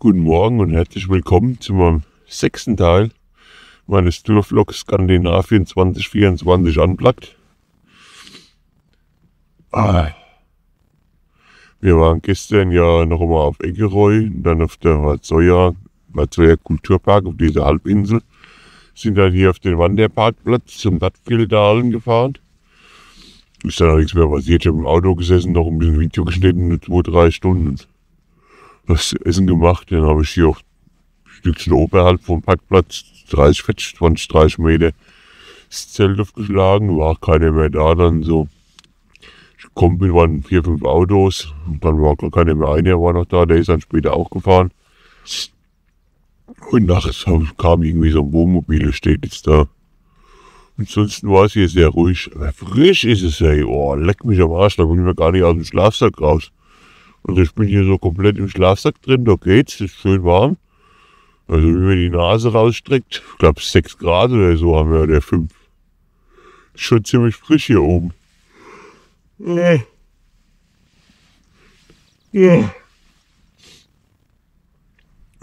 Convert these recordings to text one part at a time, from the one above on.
Guten Morgen und herzlich willkommen zu meinem sechsten Teil meines Tourvlogs Skandinavien 2024 anplagt. Ah. Wir waren gestern ja noch einmal auf Eggeroi, dann auf der Vatsoja, Vatsoja Kulturpark auf dieser Halbinsel. Sind dann hier auf den Wanderparkplatz zum Stadtfieldalen gefahren. Ist dann auch nichts mehr passiert. Ich habe im Auto gesessen, noch ein bisschen Video geschnitten, zwei, drei Stunden. Was Essen gemacht. Dann habe ich hier auch ein Stückchen oberhalb vom Parkplatz, 30, 40, 20, 30 Meter, das Zelt aufgeschlagen. War keiner mehr da dann so. Kombi waren vier, fünf Autos. Und dann war gar keiner mehr. Einer war noch da, der ist dann später auch gefahren. Und nachts kam irgendwie so ein Wohnmobil, steht jetzt da. Ansonsten war es hier sehr ruhig. Frisch ist es, ey. Oh, leck mich am Arsch, da komme ich mir gar nicht aus dem Schlafsack raus. Und ich bin hier so komplett im Schlafsack drin, da geht's, ist schön warm. Also wenn man die Nase rausstreckt, ich glaube 6 Grad oder so haben wir, der 5. Ist schon ziemlich frisch hier oben. Ja. Ja.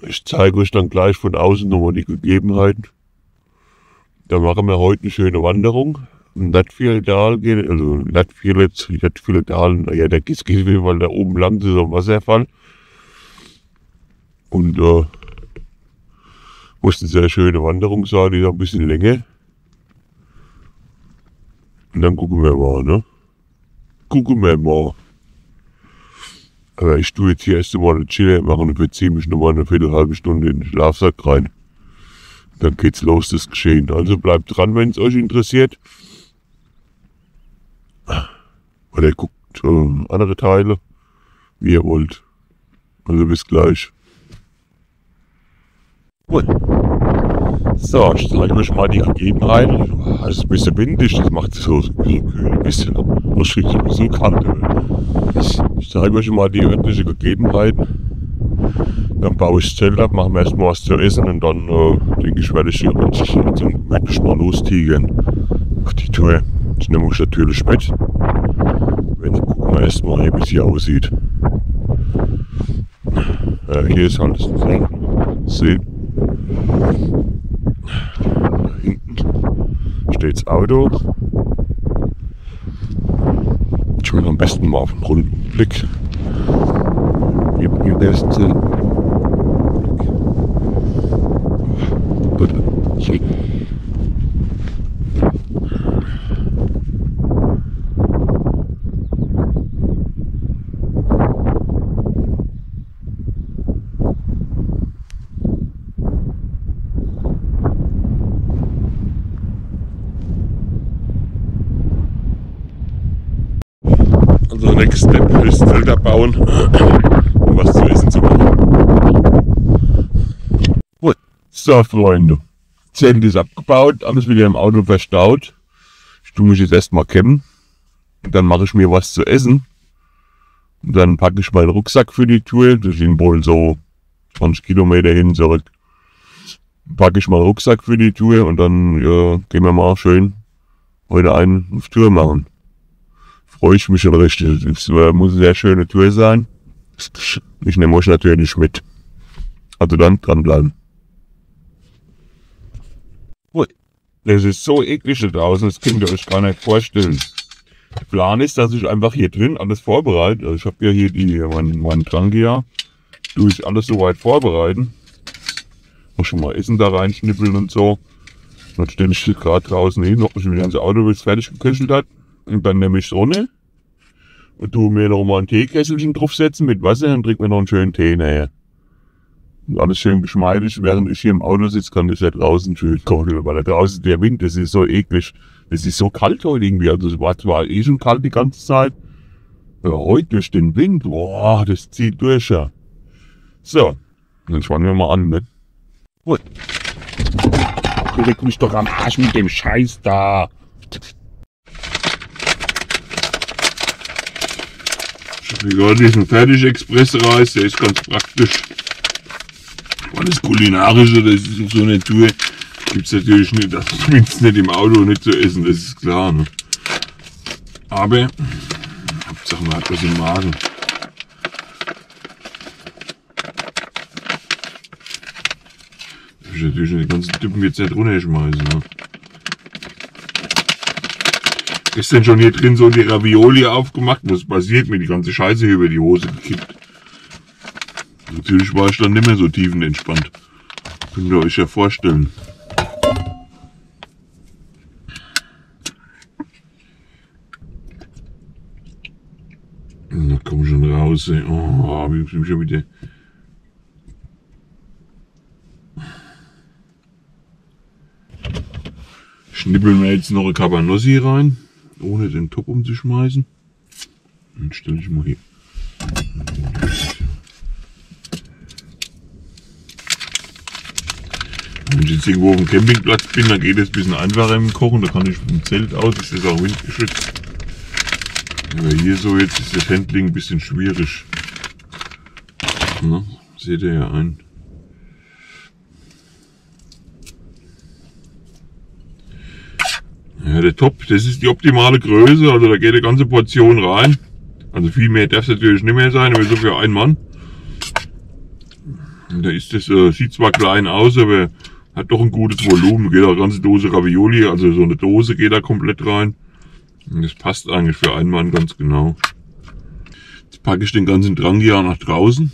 Ich zeige euch dann gleich von außen nochmal die Gegebenheiten. Da machen wir heute eine schöne Wanderung. Nattfieldal geht, also Nattfield, Nattfieldal, naja, der geht, geht weil da oben lang ist so ein Wasserfall. Und äh, muss eine sehr schöne Wanderung sein, die ist ein bisschen länger. Und dann gucken wir mal, ne? Gucken wir mal. Aber ich tue jetzt hier erst einmal eine Chille machen und verziehe mich nochmal eine Viertelhalbe Stunde in den Schlafsack rein. Dann geht's los, das Geschehen. Also bleibt dran, wenn es euch interessiert. Oder guckt äh, andere Teile, wie ihr wollt. Also bis gleich. Gut. So, ich zeige euch mal die Gegebenheiten. Es ist ein bisschen windig, das macht es so, so kühl ein bisschen. Das ist so kalt. Ich zeige euch mal die örtlichen Gegebenheiten. Dann baue ich das Zelt ab, machen wir erstmal was zu essen und dann äh, denke ich, werde ich hier wirklich wirklich mal lostigern auf die Tour. Ich nehme euch natürlich mit. Wenn gucken wir erstmal, wie es hier aussieht. Ja, hier ist alles ein See. Da hinten steht das Auto. Ich will am besten mal auf den Rundblick. Wie im besten Sinn. Gut. Also next step ist Zelda bauen, um was zu essen zu machen. Gut, so Freunde. Zelt ist abgebaut, alles wieder im Auto verstaut. Ich tue mich jetzt erstmal kämmen. Und dann mache ich mir was zu essen. Und dann packe ich meinen Rucksack für die Tour. Das sind wohl so 20 Kilometer hin zurück. Packe ich meinen Rucksack für die Tour und dann ja, gehen wir mal schön heute einen auf Tour machen freue ich mich schon richtig. Es muss eine sehr schöne Tour sein. Ich nehme euch natürlich mit. Also dann dranbleiben. Gut. Das ist so eklig da draußen, das könnt ihr euch gar nicht vorstellen. Der Plan ist, dass ich einfach hier drin alles vorbereite. Also ich habe ja hier die, mein, mein Trangia. Tue ich alles soweit vorbereiten. Muss schon mal Essen da reinschnippeln und so. Dann stelle ich gerade draußen hin, ob ich mir das ganze Auto bis fertig geköchelt hat. Und dann nehme ich Sonne und tu mir noch mal ein Teekesselchen draufsetzen mit Wasser und trinke mir noch einen schönen Tee nachher. Alles schön geschmeidig, während ich hier im Auto sitze, kann ich ja draußen schön kochen, weil da draußen der Wind, das ist so eklig. Das ist so kalt heute irgendwie. Also es war eh schon kalt die ganze Zeit. Aber heute durch den Wind, boah, das zieht durch ja. So, dann schauen wir mal an, ne? Gut. Leg mich doch am Arsch mit dem Scheiß da. Ja, diesen Fertig-Express-Reis, der ist ganz praktisch. Alles Kulinarische, das ist so eine Tour. Gibt's natürlich nicht, das zumindest nicht im Auto nicht zu essen, das ist klar. Ne? Aber, Hauptsache man hat was im Magen. Ich natürlich den ganzen Typen jetzt nicht runterschmeißen. Ne? Ist denn schon hier drin so die Ravioli aufgemacht? Was passiert mir? Die ganze Scheiße hier über die Hose gekippt. Natürlich war ich dann nicht mehr so tiefenentspannt. Könnt ihr euch ja vorstellen. Da komm schon raus. Ey. Oh, hab ich schon wieder. Schnippeln wir jetzt noch eine Cabanossi rein, ohne den Top umzuschmeißen. Dann stelle ich mal hier. Wenn ich jetzt irgendwo auf dem Campingplatz bin, dann geht es ein bisschen einfacher im Kochen. Da kann ich vom Zelt aus, ist das auch windgeschützt. Aber hier so jetzt ist das Handling ein bisschen schwierig. Na, seht ihr ja ein. Ja, der Top, das ist die optimale Größe, also da geht eine ganze Portion rein. Also viel mehr darf es natürlich nicht mehr sein, aber so für einen Mann. Da ist das, äh, sieht zwar klein aus, aber hat doch ein gutes Volumen. Geht auch ganze Dose Ravioli, also so eine Dose geht da komplett rein. Und das passt eigentlich für einen Mann ganz genau. Jetzt packe ich den ganzen Drangia nach draußen.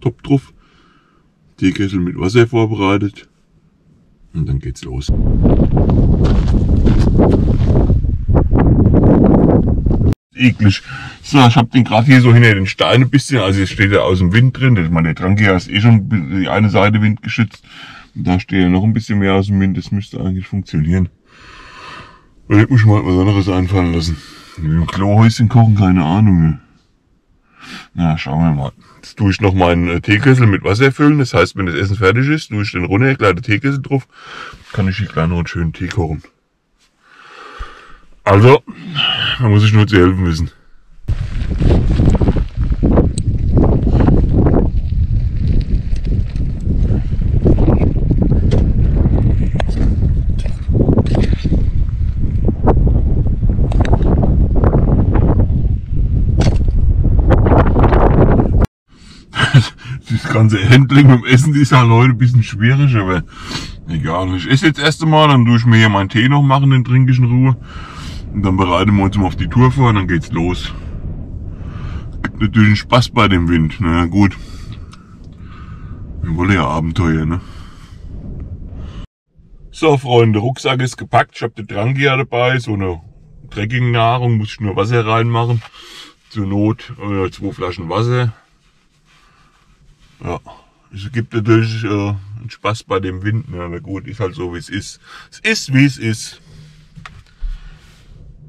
Top drauf. Teekessel mit Wasser vorbereitet. Und dann geht's los. eklig. So, ich habe den gerade hier so hinter den Stein ein bisschen, also jetzt steht er aus dem Wind drin. Ich meine, der Trangia ist eh schon die eine Seite windgeschützt. Da steht er noch ein bisschen mehr aus dem Wind. Das müsste eigentlich funktionieren. Oder hätte mich mal was anderes einfallen lassen. Dem Klohäuschen kochen, keine Ahnung. Na, schauen wir mal. Jetzt tue ich noch meinen äh, Teekessel mit Wasser füllen. Das heißt, wenn das Essen fertig ist, tue ich den runter, den Teekessel drauf. Kann ich hier einen schönen Tee kochen. Also, man muss sich nur zu helfen wissen. Das ganze Handling mit dem Essen ist halt heute ein bisschen schwierig, aber egal. Ich esse jetzt erst einmal, dann tue ich mir hier meinen Tee noch machen, den trinke ich in Ruhe. Und dann bereiten wir uns mal auf die Tour vor und dann geht's los. Gibt natürlich einen Spaß bei dem Wind. Na gut. Wir wollen ja Abenteuer, ne? So, Freunde, Rucksack ist gepackt. Ich habe die Trangia dabei, so eine Trekkingnahrung, muss ich nur Wasser reinmachen. Zur Not äh, zwei Flaschen Wasser. Ja, es gibt natürlich äh, einen Spaß bei dem Wind. Ne? Aber gut, ist halt so wie es ist. Es ist wie es ist.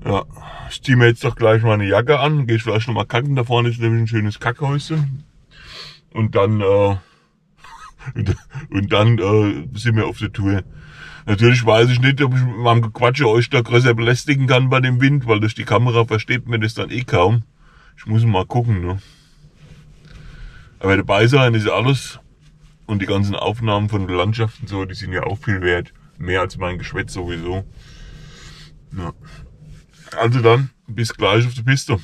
Ja, ich ziehe mir jetzt doch gleich mal eine Jacke an, gehe ich vielleicht noch mal kacken. Da vorne ist nämlich ein schönes Kackhäuschen. Und dann, äh, und dann äh, sind wir auf der Tour. Natürlich weiß ich nicht, ob ich mit meinem Gequatsche euch da größer belästigen kann bei dem Wind, weil durch die Kamera versteht man das dann eh kaum. Ich muss mal gucken, ne? Aber dabei sein ist alles. Und die ganzen Aufnahmen von der Landschaft und so, die sind ja auch viel wert. Mehr als mein Geschwätz sowieso. Ja. Also dann, bis gleich auf der Piste.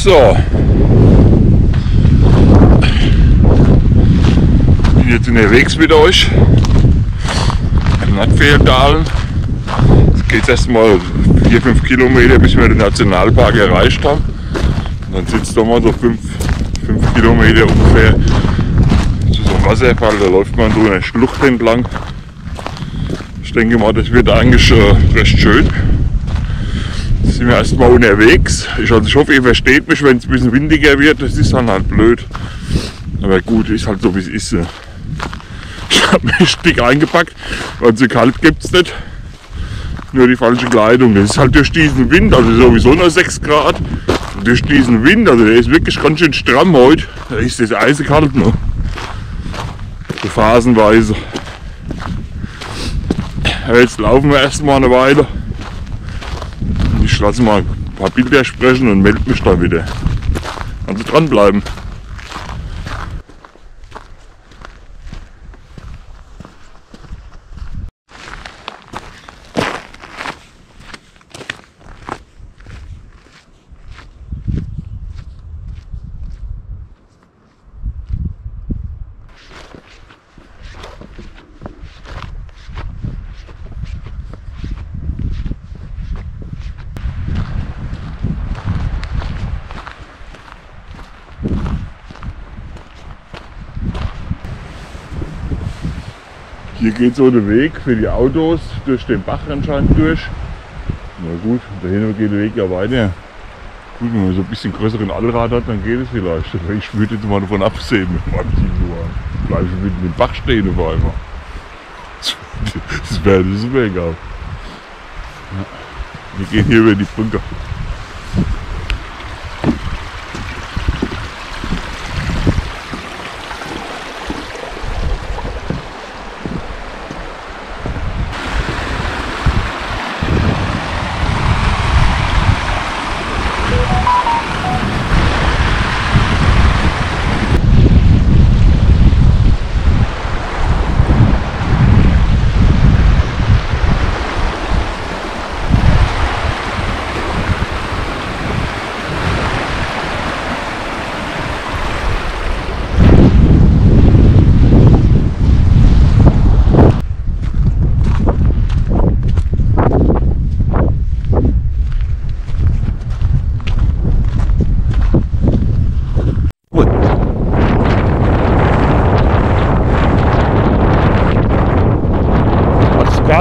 So. Ich bin jetzt unterwegs mit euch. In Nordfeldalen geht es erstmal 4-5 Kilometer, bis wir den Nationalpark erreicht haben. Und dann sitzt da mal so 5 Kilometer ungefähr zu so einem Wasserfall, da läuft man so eine Schlucht entlang. Ich denke mal, das wird eigentlich äh, recht schön. Jetzt sind wir erstmal unterwegs. Ich, also ich hoffe, ihr versteht mich, wenn es ein bisschen windiger wird. Das ist dann halt blöd. Aber gut, ist halt so wie es ist. Ich habe mich dick eingepackt, weil so kalt gibt es nicht nur die falsche Kleidung. Das ist halt durch diesen Wind, also sowieso nur 6 Grad. Durch diesen Wind, also der ist wirklich ganz schön stramm heute. Da ist das eisekalt noch. So phasenweise. Jetzt laufen wir erstmal eine Weile. Ich lasse mal ein paar Bilder sprechen und melde mich dann wieder. Also dranbleiben. Hier geht so der Weg für die Autos durch den Bach anscheinend durch. Na gut, dahin geht der Weg ja weiter. Gut, wenn man so ein bisschen größeren Allrad hat, dann geht es vielleicht. Ich würde jetzt mal davon absehen mit meinem Tiguan. Bleibe ich mit dem Bach stehen auf einmal. Das wäre das wär egal. Wir gehen hier über die Brücke.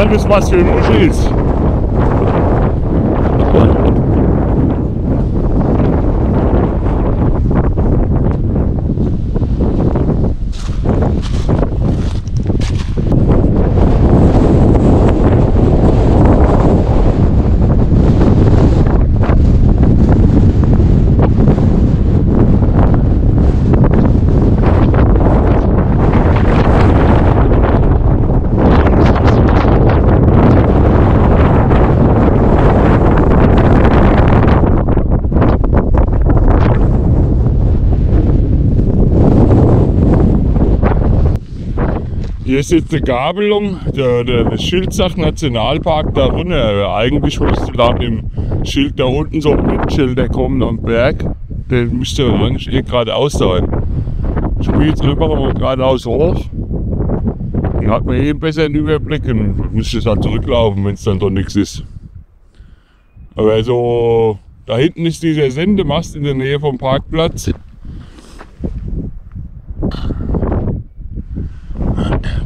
Wissen, was für ein Muschel ist. Hier ist jetzt eine Gabelung, der, der, das Schild sagt Nationalpark da runter. Eigentlich müsste da im Schild da unten so ein Schilder kommen am Berg. Der müsste eigentlich eh geradeaus sein. Ich bin jetzt rüber geradeaus hoch. Dann hat man eben besser einen Überblick und müsste dann zurücklaufen, wenn es dann doch nichts ist. Aber so, da hinten ist dieser Sendemast in der Nähe vom Parkplatz.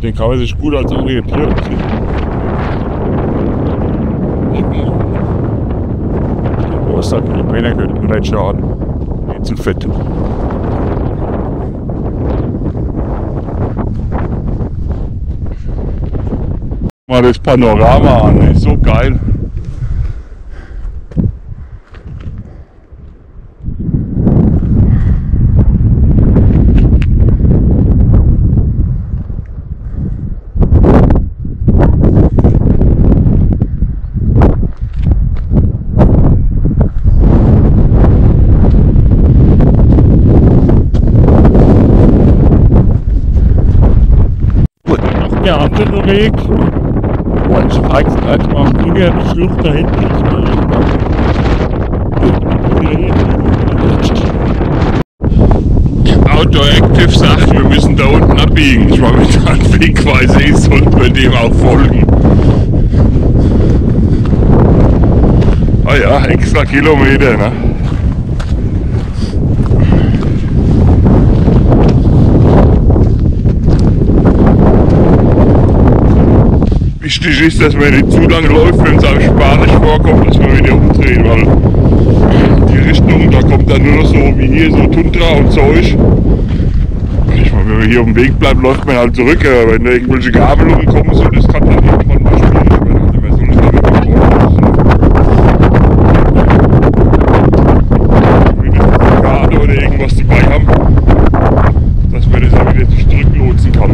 Den kann man sich gut als Orientierung ziehen. Was sagt die Brenner könnten nicht schaden. Nicht zu fett. Mal das Panorama an, ist so geil. der andere Weg. Oh, ich zeig's gleich mal am Schlucht da hinten ist mal Outdoor Active sagt, wir müssen da unten abbiegen. Ich wenn da ein Wegweise ist, sollten wir dem auch folgen. Ah ja, extra Kilometer, ne? Wichtig ist, dass man nicht zu lange läuft, wenn es auch spanisch vorkommt, dass man wieder umdreht, weil die Richtung, da kommt dann nur noch so wie hier so Tundra und Zeug. Ich meine, wenn man hier auf dem Weg bleibt, läuft man halt zurück, aber wenn da irgendwelche Gabelungen kommen, so, das kann dann irgendwann mal schwierig werden. Also man soll es damit Karte oder irgendwas dabei haben, dass man das auch wieder zurücklotsen kann.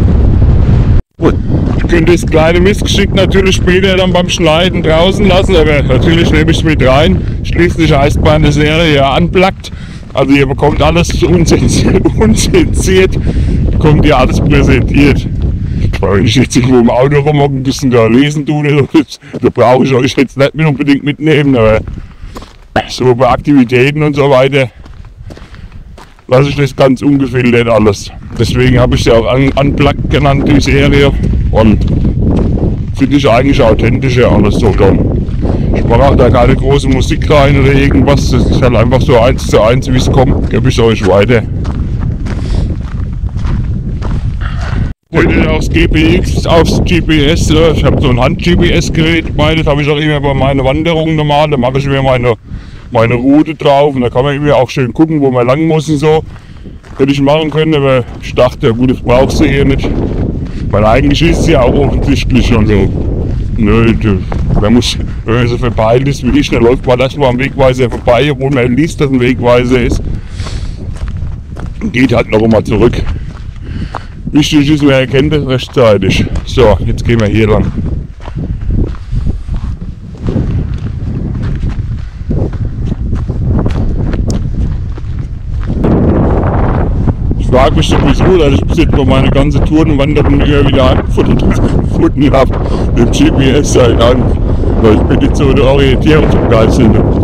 Könnte das kleine Missgeschick natürlich später dann beim Schneiden draußen lassen, aber natürlich nehme ich es mit rein. Schließlich heißt meine Serie ja Unplugged. Also ihr bekommt alles unzensiert, unzensiert bekommt ihr alles präsentiert. Wenn ich jetzt irgendwo im Auto rumhocken ein bisschen da lesen tue, da brauche ich euch jetzt nicht unbedingt mitnehmen, aber so bei Aktivitäten und so weiter lasse ich das ganz ungefiltert alles. Deswegen habe ich sie auch un Unplugged genannt, die Serie. Und finde ich eigentlich authentischer alles so dann. Ich mache auch da keine große Musik rein oder irgendwas. Das ist halt einfach so eins zu eins, wie es kommt, gebe ich euch weiter. Heute aufs GPX, aufs GPS. Ich habe so ein Hand-GPS-Gerät das habe ich auch immer bei meinen Wanderungen normal. Da mache ich mir meine, meine Route drauf und da kann man immer auch schön gucken, wo man lang muss und so. Hätte ich machen können, aber ich dachte, gut, das brauchst du hier nicht. Weil eigentlich ist es ja auch offensichtlich schon so. Nö, man muss, wenn man so verpeilt ist wie ich, dann läuft man erstmal am Wegweiser vorbei, obwohl man liest, dass ein Wegweiser ist. Geht halt noch einmal zurück. Wichtig ist, man erkennt es rechtzeitig. So, jetzt gehen wir hier lang. Ich frage mich sowieso, dass ich bis jetzt noch meine ganze Touren und Wanderungen immer wieder gefunden habe. Mit dem GPS halt an. Weil ich bin jetzt so eine Orientierungsbegeisterte.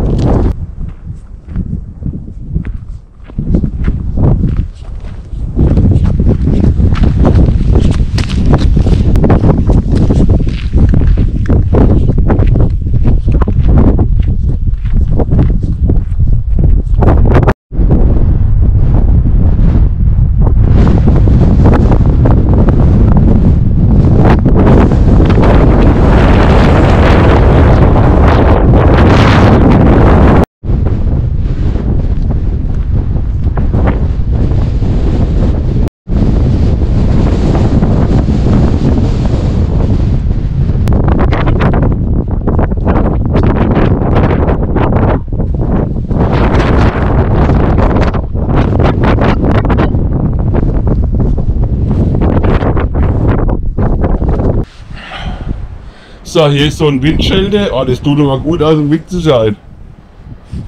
So, hier ist so ein Windschelde. Oh, das tut aber gut aus dem Wind zu sein.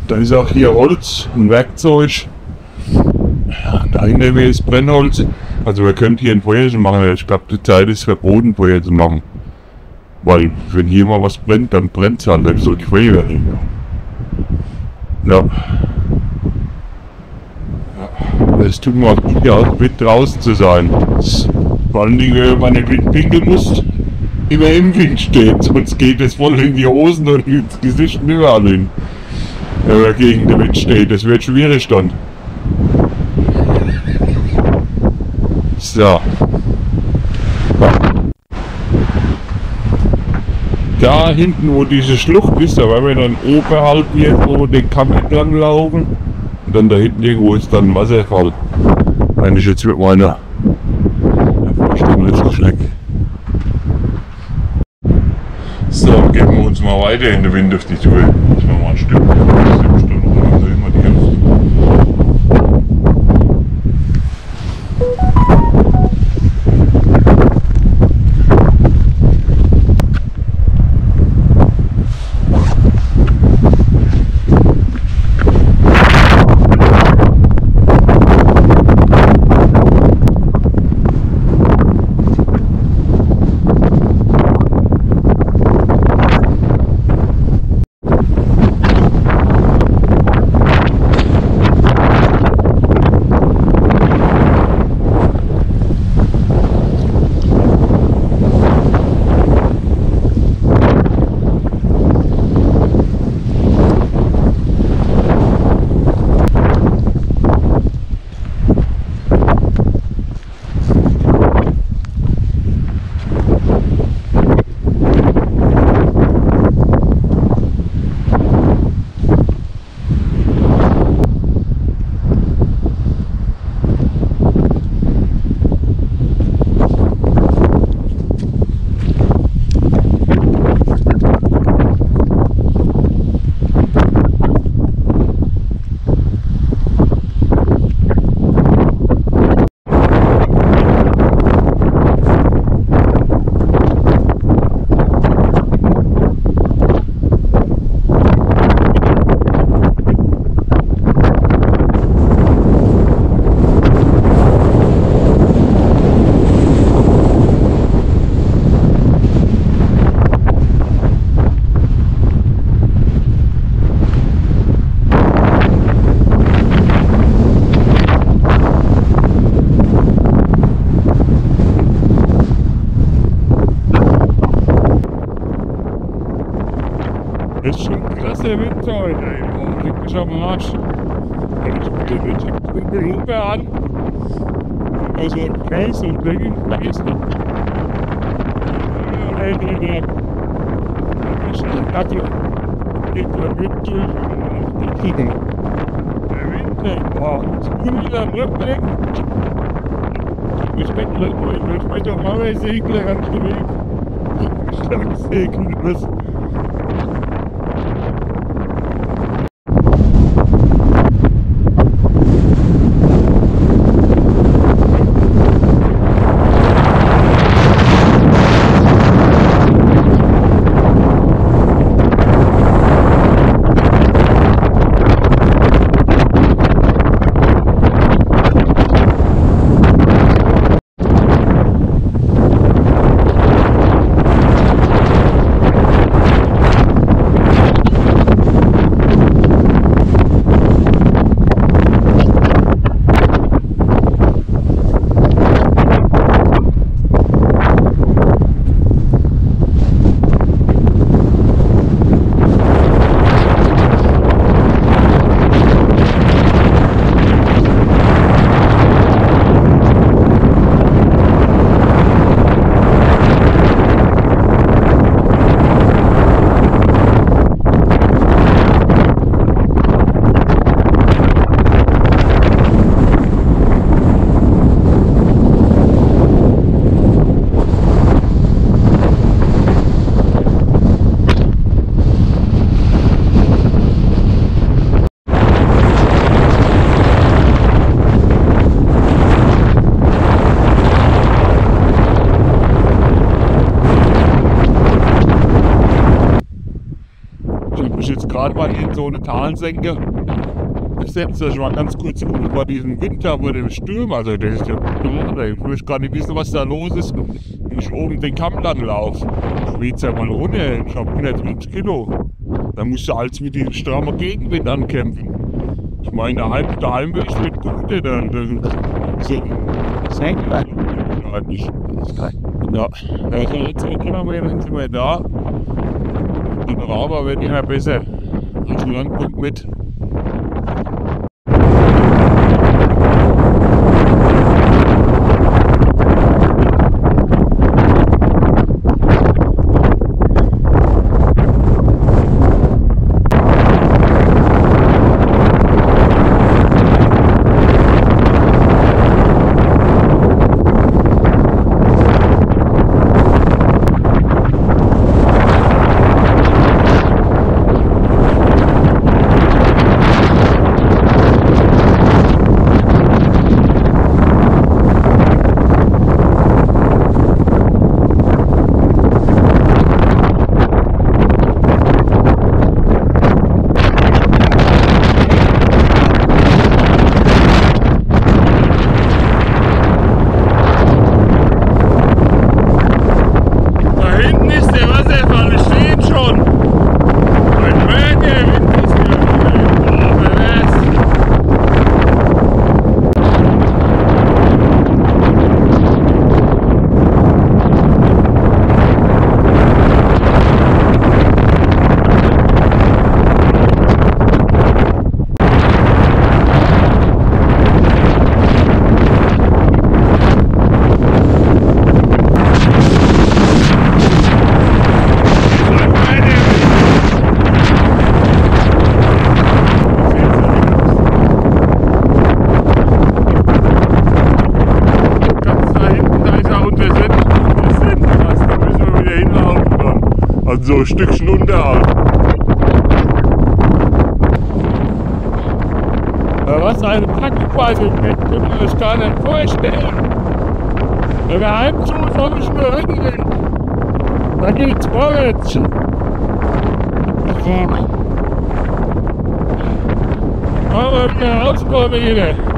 Dann ist auch hier Holz und Werkzeug. Da hinter mir ist Brennholz. Also wir könnten hier ein Feuerchen machen. Ich glaube, die Zeit ist verboten, Feuer zu machen. Weil wenn hier mal was brennt, dann brennt es halt. Dann soll die Feuerwehr hin. Ja. Es tut mir auch gut, ja, mit draußen zu sein. Vor allen Dingen, wenn man nicht pinkeln muss, immer im Wind steht, sonst geht es voll in die Hosen und ins Gesicht und überall hin. Wenn man gegen den Wind steht, das wird schwierig dann. So. Da hinten, wo diese Schlucht ist, da werden wir dann oberhalb hier so den Kamm entlang laufen. Und dann da hinten irgendwo ist dann ein Wasserfall. Eigentlich jetzt mit meiner Vorstellung nicht so schlecht. Mal weiter in Wind auf die Tour. Müssen wir ein Stück. Ich bin doch mal Segler ganz bewegt. Stark segeln müssen. Ich habe mich jetzt gerade mal so Talsenke gesetzt, dass ich mal ganz kurz gucke bei diesem Winter, wo der Sturm, also das ist ja ich möchte gar nicht wissen, was da los ist, wenn ich oben den Kamm lang laufe. Jetzt ja mal runter, ich habe 150 Kilo. Dann musst du als mit diesem strammen Gegenwind ankämpfen. Ich meine, daheim, daheim will ich mit gut, dann, dann Segler. ja, nicht. Ja, also jetzt sind wir da. Die Rauber wird immer besser. Kommt mit. Da hinten ist der Wasserfall, es steht schon. Ein Mörder, Wind ist hier. Aber was? Ein Mörder. Ganz da hinten, da ist auch unser Senderast, da müssen wir wieder hinlaufen dann. Also so ein Stückchen unterhalb. Ja, was eine Packweise, das können wir uns gar nicht vorstellen. Wenn wir heimzu soll ich nur reden. Da geht's vorwärts. Aber wieder rauskommen wieder.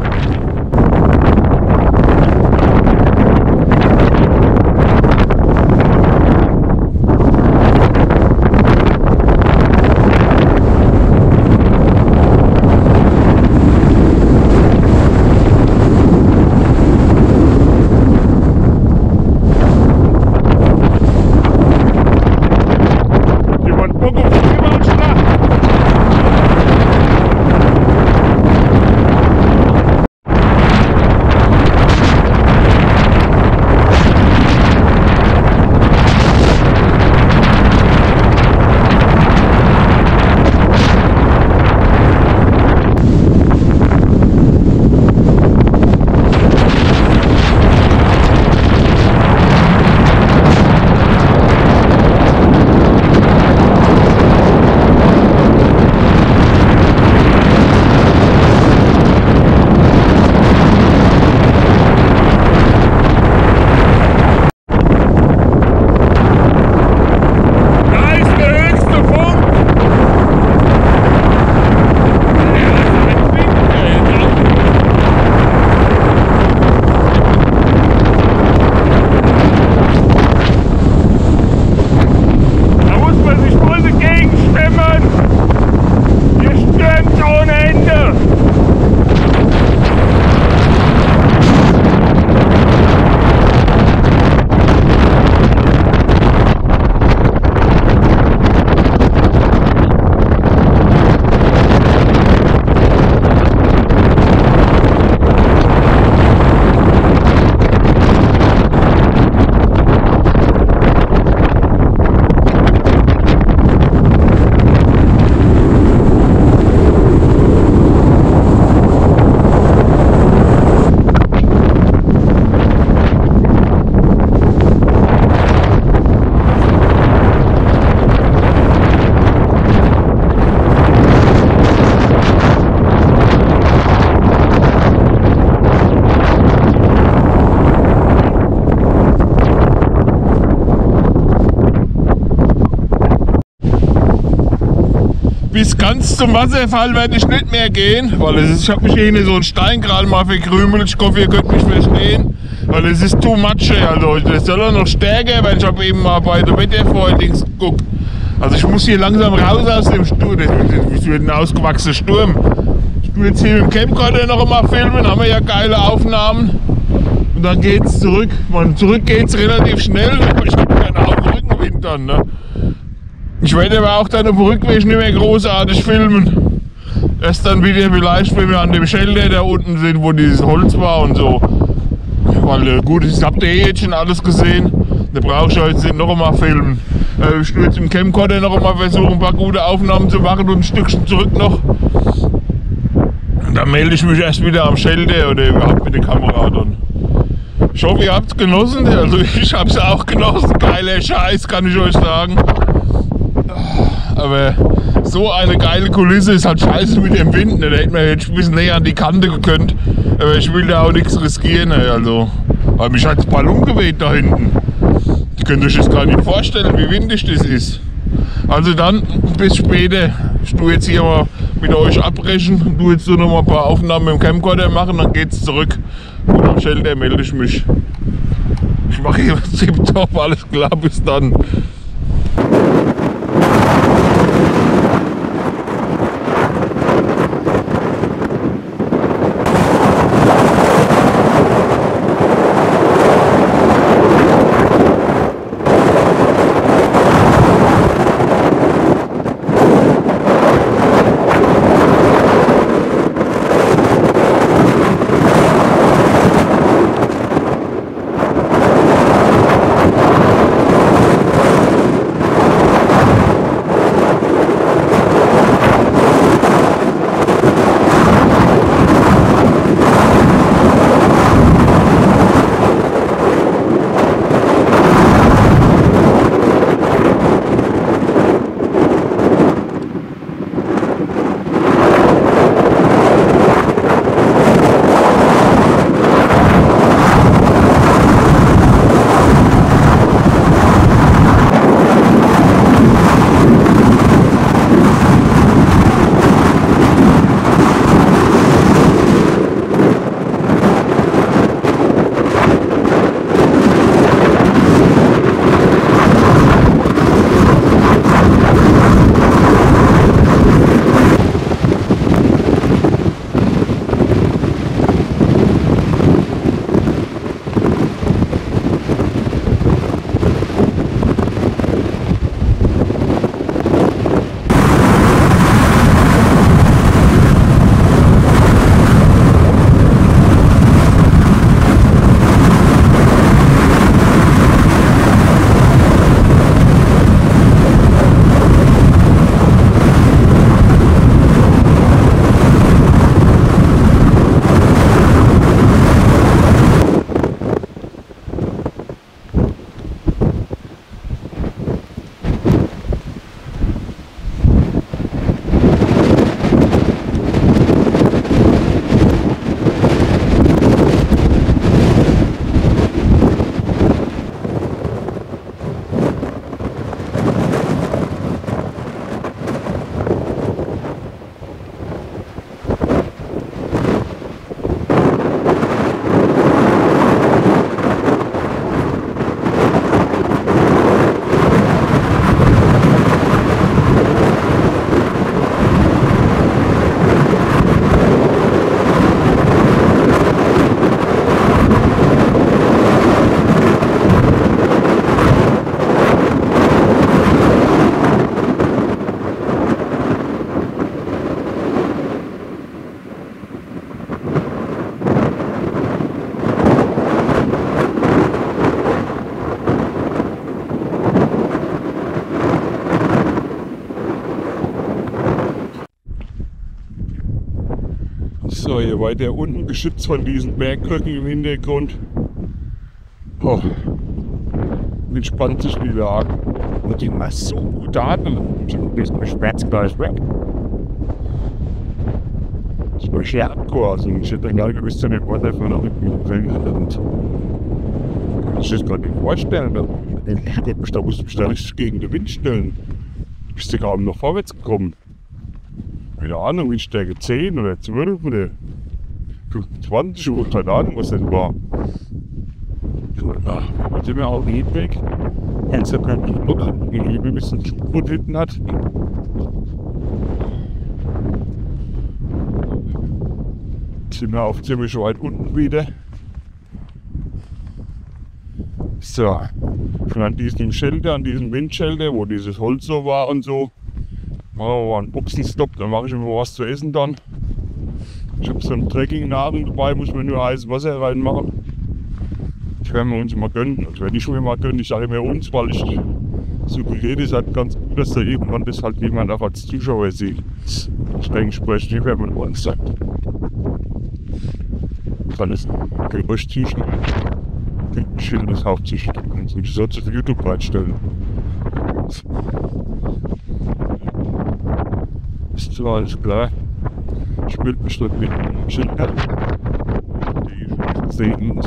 Bis ganz zum Wasserfall werde ich nicht mehr gehen, weil es ist, ich habe mich hier in so einen Stein gerade mal verkrümelt. Ich hoffe, ihr könnt mich verstehen, weil es ist too much. Also das soll auch noch stärker, weil ich habe eben mal bei der Wettervorhersage geguckt. Also ich muss hier langsam raus aus dem Sturm. Das wird- ein ausgewachsener Sturm. Ich tue jetzt hier mit dem Camcorder noch einmal filmen, haben wir ja geile Aufnahmen. Und dann geht's zurück. Man, zurück geht's relativ schnell, aber ich habe keinen Rückenwind dann. Ne? Ich werde aber auch dann auf dem Rückweg nicht mehr großartig filmen. Erst dann wieder vielleicht, wenn wir an dem Shelter da unten sind, wo dieses Holz war und so. Weil äh, gut, das habt ihr eh jetzt schon alles gesehen. Da brauche ich heute nicht noch einmal filmen. Äh, ich will jetzt im Camcorder noch einmal versuchen, ein paar gute Aufnahmen zu machen und ein Stückchen zurück noch. Und dann melde ich mich erst wieder am Shelter oder überhaupt mit der Kamera dann. Ich hoffe, ihr habt es genossen. Also ich habe es auch genossen. Geiler Scheiß, kann ich euch sagen. Aber so eine geile Kulisse ist halt scheiße mit dem Wind. Ne? Da hätte man jetzt ein bisschen näher an die Kante gekönnt. Aber ich will da auch nichts riskieren. Ne? Also, weil mich hat Ballon geweht da hinten. Ihr könnt euch das gar nicht vorstellen, wie windig das ist. Also dann, bis später. Ich tue jetzt hier mal mit euch abbrechen und tue jetzt so noch mal ein paar Aufnahmen dem Camcorder machen, dann geht's zurück. Und am Shelter melde ich mich. Ich mache hier tipptopp, alles klar, bis dann. So, hier weiter unten geschützt von diesen Bergrücken im Hintergrund. Oh, entspannt sich die Lage. Und die war so gut atmen. Ich bin schmerz gleich weg. Das war sehr hardcore. Also ich hätte gar nicht gewusst, dass ich weiter von der Rücken gefällt hatte. Und kann ich das gar nicht vorstellen. Ich hätte mich da musste mich da richtig gegen den Wind stellen. Bist du kaum noch vorwärts gekommen. Keine Ahnung, Windstärke 10 oder 12 oder 20 oder keine Ahnung, was das war. Ja, dann sind wir auf dem Weg. Jetzt hat man die Liebe ein bisschen Schubboot hinten hat. Sind wir auf ziemlich weit unten wieder. So, und an diesem Shelter, an diesem Windschelter, wo dieses Holz so war und so, machen wir mal einen Boxenstopp, dann mache ich mir was zu essen dann. Ich habe so einen Trekking-Nadeln dabei, muss mir nur heißes Wasser reinmachen. Das werden wir uns mal gönnen. Das werde ich mir mal gönnen. Ich sage mir uns, weil ich suggeriere es halt ganz gut, dass da irgendwann das halt jemand auch als Zuschauer sieht. Streng sprechen, ich werde mir uns sagen. Kann es Gerücht zuschneiden. Schild ist hauptsächlich. Und ich soll es auf YouTube bereitstellen. Ist zwar alles klar. Spielt bestimmt mit dem Schilder. Die sehen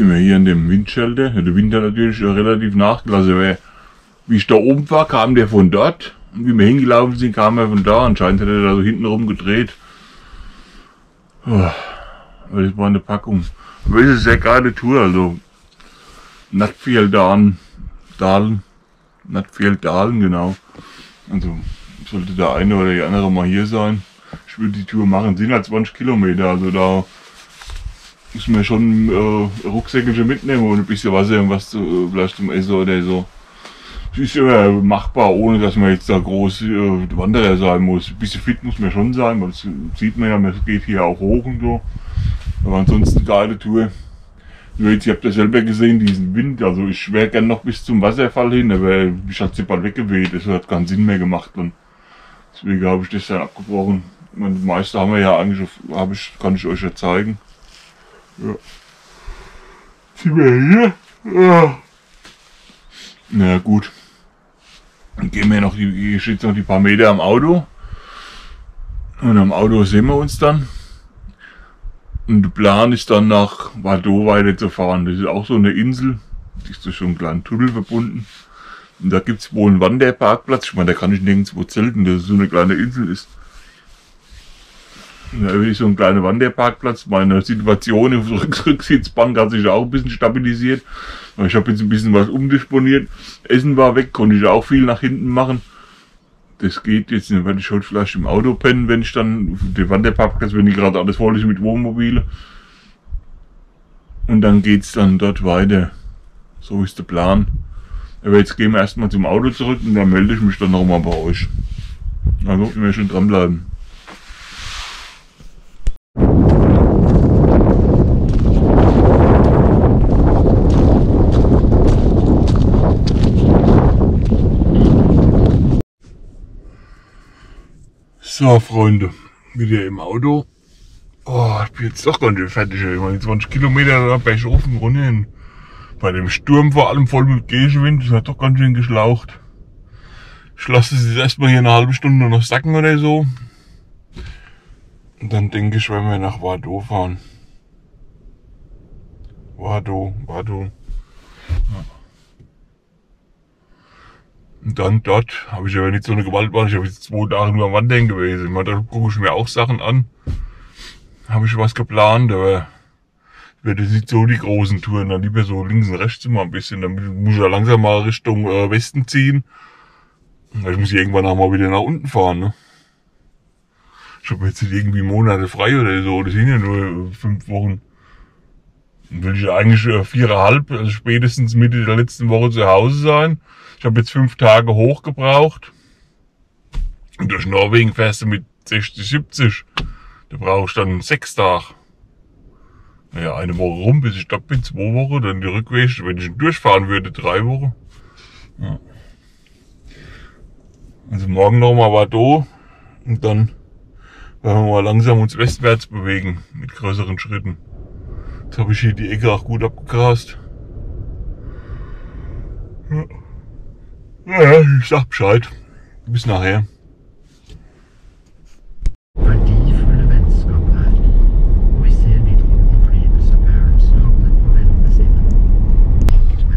sind wir hier in dem Windschelter. Der Wind hat natürlich relativ nachgelassen, weil wie ich da oben war, kam der von dort. Und wie wir hingelaufen sind, kam er von da. Anscheinend hat er da so hinten rum gedreht. Aber das war eine Packung. Aber es ist eine sehr geile Tour, also Nattfjell-Dahlen, Dahlen, Nattfjell-Dahlen, genau. Also sollte der eine oder die andere mal hier sein. Ich würde die Tour machen, sind halt 20 Kilometer, also da muss man schon äh, Rucksäcke mitnehmen und ein bisschen Wasser und was zu, äh, vielleicht zum Essen oder so. Es ist ja machbar, ohne dass man jetzt da groß äh, Wanderer sein muss. Ein bisschen fit muss man schon sein, weil das sieht man ja, man geht hier auch hoch und so. Aber ansonsten geile Tour. Nur jetzt, ihr habt ja selber gesehen, diesen Wind. Also ich wäre gern noch bis zum Wasserfall hin, aber ich hat sie bald weggeweht. Das hat keinen Sinn mehr gemacht. Und deswegen habe ich das dann abgebrochen. Und die meiste haben wir ja eigentlich, hab ich, kann ich euch ja zeigen. Ja. Sind wir hier? Ja. Na gut. Dann gehen wir noch die, steht noch die paar Meter am Auto. Und am Auto sehen wir uns dann. Und der Plan ist dann nach Vado weiterzufahren. Das ist auch so eine Insel. Die ist durch so einen kleinen Tunnel verbunden. Und da gibt's wohl einen Wanderparkplatz. Ich meine, da kann ich nirgendwo zelten, dass es so eine kleine Insel ist. Da ist so ein kleiner Wanderparkplatz. Meine Situation im Rück- Rücksitzbank hat sich auch ein bisschen stabilisiert. Ich habe jetzt ein bisschen was umdisponiert. Essen war weg, konnte ich auch viel nach hinten machen. Das geht jetzt, dann werde ich heute vielleicht im Auto pennen, wenn ich dann, der Wanderparkplatz, wenn ich gerade alles voll ist mit Wohnmobile. Und dann geht's dann dort weiter. So ist der Plan. Aber jetzt gehen wir erstmal zum Auto zurück und dann melde ich mich dann nochmal bei euch. Also, wir schon dranbleiben. So, Freunde, wieder im Auto. Oh, ich bin jetzt doch ganz schön fertig. Ich meine, 20 Kilometer da bei Schofen runter. Bei dem Sturm vor allem voll mit Gegenwind, das hat doch ganz schön geschlaucht. Ich lasse es jetzt erstmal hier eine halbe Stunde noch sacken oder so. Und dann denke ich, wenn wir nach Vado fahren. Vado, Vado. Und dann dort habe ich aber nicht so eine Gewaltbahn. Ich habe jetzt zwei Tage nur am Wandern gewesen. Ich meine, Da gucke ich mir auch Sachen an. Habe ich was geplant, aber jetzt nicht so die großen Touren. Dann lieber so links und rechts immer ein bisschen. Dann muss ich ja langsam mal Richtung äh, Westen ziehen. Ich muss irgendwann auch mal wieder nach unten fahren. Ne? Ich habe jetzt nicht irgendwie Monate frei oder so. Das sind ja nur fünf Wochen. Dann will ich eigentlich äh, viereinhalb, also spätestens Mitte der letzten Woche zu Hause sein. Ich habe jetzt fünf Tage hoch gebraucht. Und durch Norwegen fährst du mit 60, 70. Da brauchst du dann sechs Tage. Naja, eine Woche rum, bis ich da bin, zwei Wochen, dann die Rückweg, wenn ich durchfahren würde, drei Wochen. Ja. Also morgen nochmal war da und dann werden wir mal langsam uns westwärts bewegen, mit größeren Schritten. Jetzt habe ich hier die Ecke auch gut abgegrast. Ja. Ja, ich sag Bescheid. Bis nachher.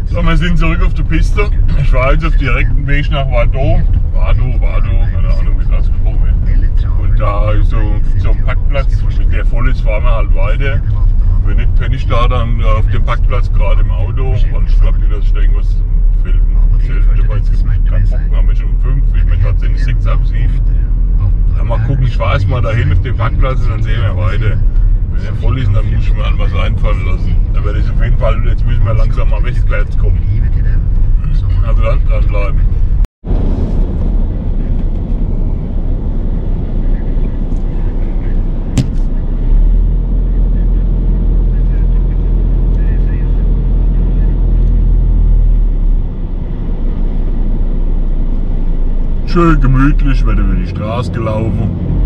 So, wir sind zurück auf der Piste. Ich war jetzt auf direkten Weg nach Vado. Vado, Vado, keine Ahnung, wie das gesprochen wird. Und da ist so, so ein Parkplatz, mit der voll ist, fahren wir halt weiter. Wenn nicht, penne ich da dann äh, auf dem Parkplatz gerade im Auto. Und ich glaube nicht, dass ich da irgendwas Selten dabei. Jetzt gibt es keinen Bock, haben schon um 5, ich mir tatsächlich 6 ab 7. Ja, mal gucken, ich fahre erstmal dahin auf den Parkplatz und dann sehen wir weiter. Wenn er voll ist, dann muss ich mir an was einfallen lassen. Dann werde ich auf jeden Fall, jetzt müssen wir langsam am Westplatz kommen. Dem, Also dann dranbleiben. Schön gemütlich, wird über die Straße gelaufen.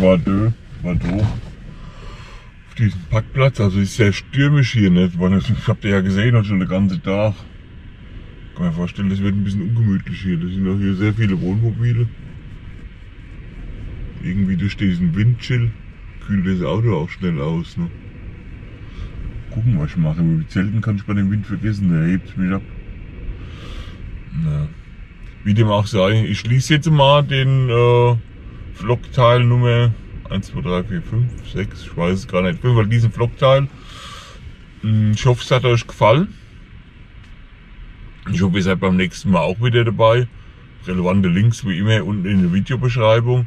Vadeux, Vadeux, auf diesem Parkplatz. Also ist sehr stürmisch hier, das- Ich habe ja gesehen, heute schon den ganzen Tag. Kann mir vorstellen, das wird ein bisschen ungemütlich hier. Da sind auch hier sehr viele Wohnmobile. Irgendwie durch diesen Windchill kühlt das Auto auch schnell aus. Ne? Gucken, was ich mache. Mit Zelten kann ich bei dem Wind vergessen, der hebt mich ab. Na. Wie dem auch sei, ich schließe jetzt mal den äh, Vlogteil Nummer 1, 2, 3, 4, 5, 6, ich weiß es gar nicht. Auf jeden Fall diesen Vlogteil. Hm, Ich hoffe, es hat euch gefallen. Ich hoffe, ihr seid beim nächsten Mal auch wieder dabei. Relevante Links wie immer unten in der Videobeschreibung.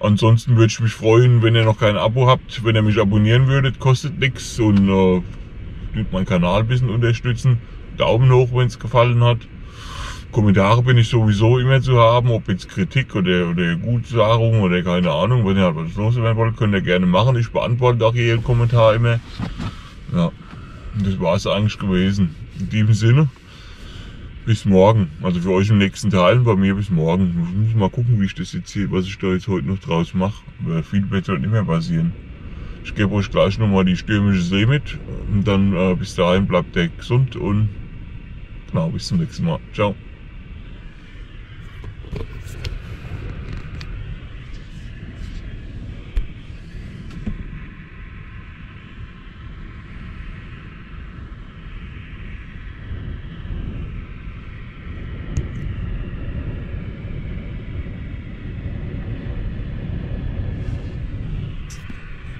Ansonsten würde ich mich freuen, wenn ihr noch kein Abo habt, wenn ihr mich abonnieren würdet, kostet nichts und äh, tut meinen Kanal ein bisschen unterstützen. Daumen hoch, wenn es gefallen hat. Kommentare bin ich sowieso immer zu haben, ob jetzt Kritik oder, oder Gutsagung oder keine Ahnung. Wenn ihr halt was loswerden wollt, könnt ihr gerne machen. Ich beantworte auch jeden Kommentar immer. Ja, das war es eigentlich gewesen. In diesem Sinne, bis morgen. Also für euch im nächsten Teil, bei mir bis morgen. Ich muss mal gucken, wie ich das jetzt hier, was ich da jetzt heute noch draus mache. Aber viel wird halt nicht mehr passieren. Ich gebe euch gleich nochmal die stürmische See mit. Und dann äh, bis dahin bleibt ihr gesund und genau, bis zum nächsten Mal. Ciao.